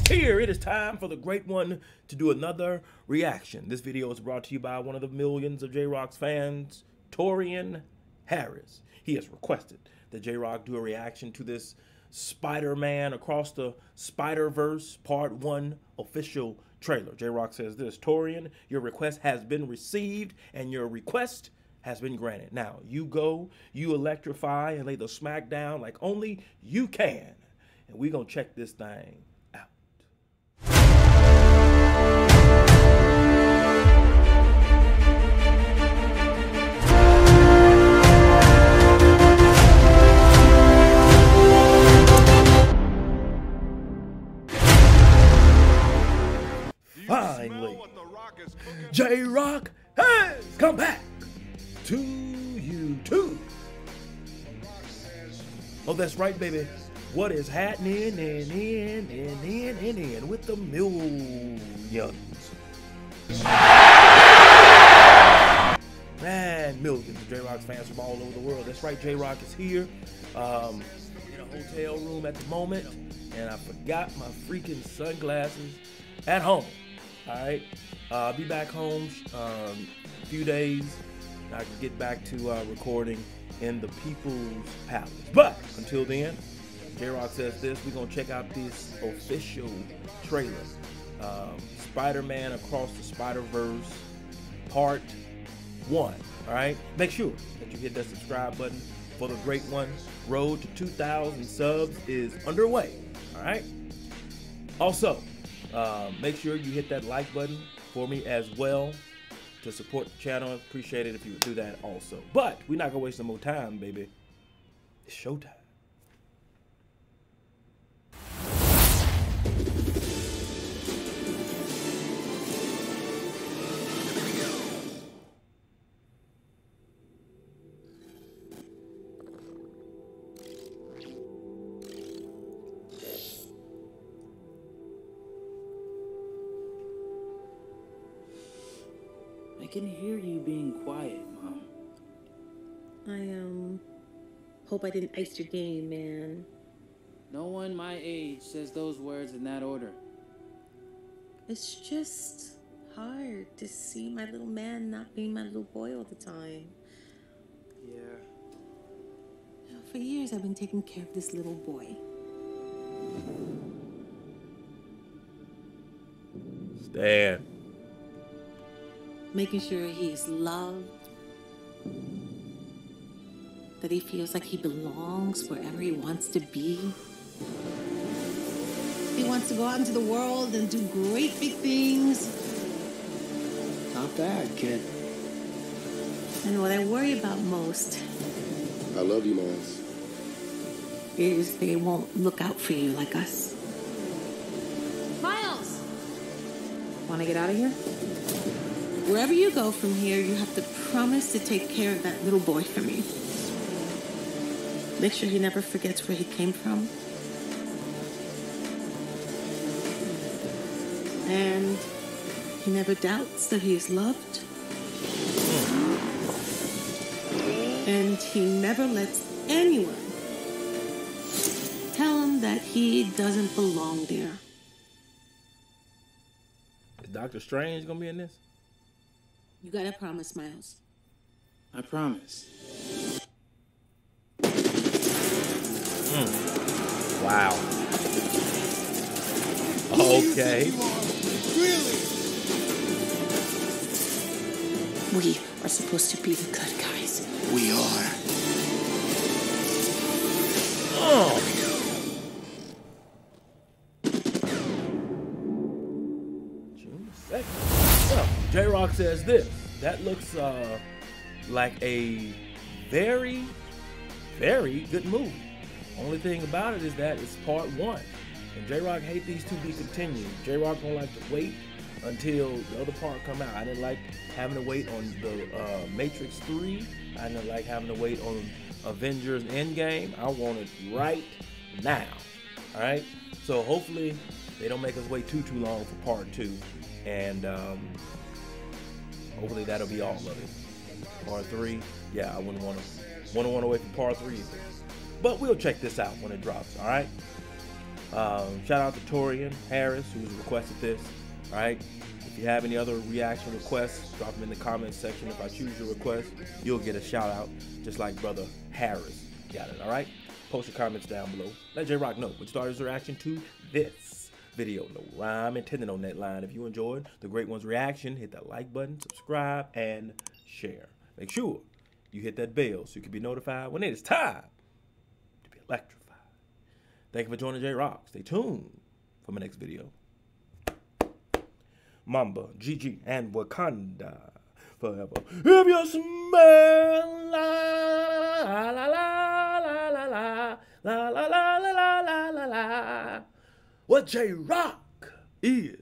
is here. It is time for the great one to do another reaction. This video is brought to you by one of the millions of J-Rocc's fans, Torian Harris. He has requested that J-Rocc do a reaction to this Spider Man Across the Spider Verse Part 1 official trailer. J-Rocc says this Torian, your request has been received, and your request has been granted. Now, you go, you electrify, and lay the smack down like only you can. And we're going to check this thing J-Rocc has come back to YouTube. Oh, that's right, baby. What is happening and in and in and in with the millions? Man, millions of J-Rocc's fans from all over the world. That's right, J-Rocc is here. Um, in a hotel room at the moment, and I forgot my freaking sunglasses at home. All right, uh, I'll be back home um, a few days. I can get back to uh, recording in the People's Palace. But until then, J-Rocc says this. We're gonna check out this official trailer, um, Spider-Man Across the Spider-Verse, Part One. All right, make sure that you hit that subscribe button for the great one. Road to 2,000 subs is underway. All right. Also, uh, make sure you hit that like button for me as well to support the channel. Appreciate it if you would do that also. But we're not gonna waste no more time, baby. It's showtime. Can hear you being quiet, Mom. I um hope I didn't ice your game, man. No one my age says those words in that order. It's just hard to see my little man not being my little boy all the time. Yeah. You know, For years I've been taking care of this little boy. Stan. Making sure he's loved. That he feels like he belongs wherever he wants to be. He wants to go out into the world and do great big things. Not bad, kid. And what I worry about most I love you, Miles. is they won't look out for you like us. Miles! Want to get out of here? Wherever you go from here, you have to promise to take care of that little boy for me. Make sure he never forgets where he came from. And he never doubts that he is loved. And he never lets anyone tell him that he doesn't belong there. Is Doctor Strange gonna be in this? You gotta promise, Miles. I promise. Hmm. Wow. Okay. We are supposed to be the good guys. We are. Oh. June 2nd. J-Rocc says this. That looks uh, like a very, very good movie. Only thing about it is that it's part one. And J-Rocc hate these to be continued. J-Rocc don't like to wait until the other part come out. I didn't like having to wait on the uh, Matrix 3. I didn't like having to wait on Avengers Endgame. I want it right now. All right. So hopefully they don't make us wait too too long for part two, and um, hopefully that'll be all of it. Part three, yeah, I wouldn't want to to want to wait part three either. But we'll check this out when it drops. All right. Um, shout out to Torian Harris, who's requested this. All right. If you have any other reaction requests, drop them in the comments section. If I choose your request, you'll get a shout out, just like brother Harris got it. All right. Post your comments down below. Let J-Rocc know what you thought reaction to this video. No rhyme intended on that line. If you enjoyed the Great One's reaction, hit that like button, subscribe, and share. Make sure you hit that bell so you can be notified when it is time to be electrified. Thank you for joining J-Rocc. Stay tuned for my next video. Mamba, Gigi, and Wakanda forever. If you smell la la la la la la la la la la la la la what J-Rocc is